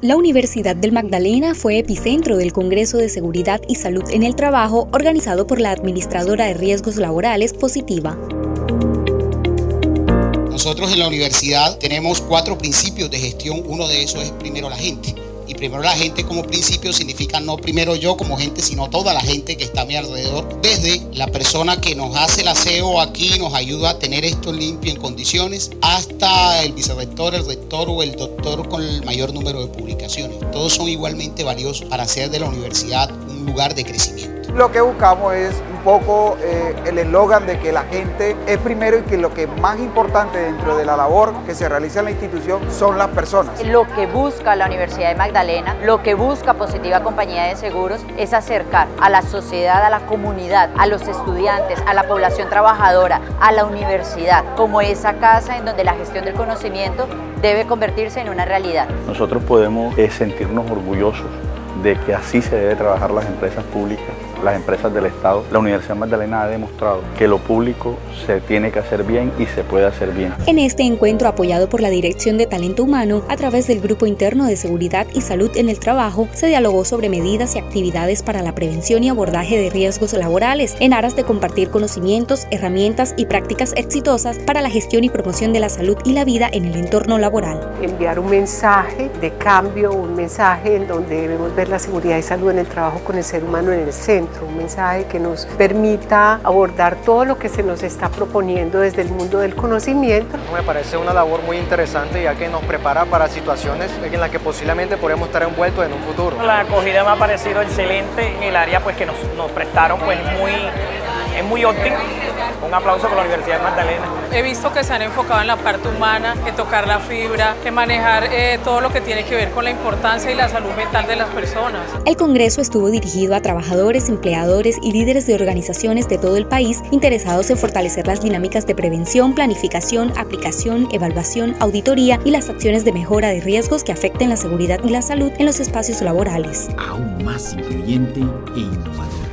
La Universidad del Magdalena fue epicentro del Congreso de Seguridad y Salud en el Trabajo organizado por la Administradora de Riesgos Laborales Positiva. Nosotros en la universidad tenemos cuatro principios de gestión. Uno de esos es primero la gente y primero la gente como principio significa no primero yo como gente, sino toda la gente que está a mi alrededor, desde la persona que nos hace el aseo aquí, nos ayuda a tener esto limpio en condiciones, hasta el vicerrector, el rector o el doctor con el mayor número de publicaciones. Todos son igualmente valiosos para hacer de la universidad un lugar de crecimiento. Lo que buscamos es un poco eh, el eslogan de que la gente es primero y que lo que más importante dentro de la labor que se realiza en la institución son las personas. Lo que busca la Universidad de Magdalena, lo que busca Positiva Compañía de Seguros es acercar a la sociedad, a la comunidad, a los estudiantes, a la población trabajadora, a la universidad, como esa casa en donde la gestión del conocimiento debe convertirse en una realidad. Nosotros podemos eh, sentirnos orgullosos de que así se debe trabajar las empresas públicas las empresas del Estado, la Universidad Magdalena ha demostrado que lo público se tiene que hacer bien y se puede hacer bien. En este encuentro apoyado por la Dirección de Talento Humano a través del Grupo Interno de Seguridad y Salud en el Trabajo, se dialogó sobre medidas y actividades para la prevención y abordaje de riesgos laborales en aras de compartir conocimientos, herramientas y prácticas exitosas para la gestión y promoción de la salud y la vida en el entorno laboral. Enviar un mensaje de cambio, un mensaje en donde debemos ver la seguridad y salud en el trabajo con el ser humano en el centro un mensaje que nos permita abordar todo lo que se nos está proponiendo desde el mundo del conocimiento. Me parece una labor muy interesante ya que nos prepara para situaciones en las que posiblemente podemos estar envueltos en un futuro. La acogida me ha parecido excelente en el área pues, que nos, nos prestaron, pues muy, es muy óptimo un aplauso por la Universidad de Magdalena. He visto que se han enfocado en la parte humana, en tocar la fibra, en manejar eh, todo lo que tiene que ver con la importancia y la salud mental de las personas. El Congreso estuvo dirigido a trabajadores, empleadores y líderes de organizaciones de todo el país interesados en fortalecer las dinámicas de prevención, planificación, aplicación, evaluación, auditoría y las acciones de mejora de riesgos que afecten la seguridad y la salud en los espacios laborales. Aún más incluyente e innovador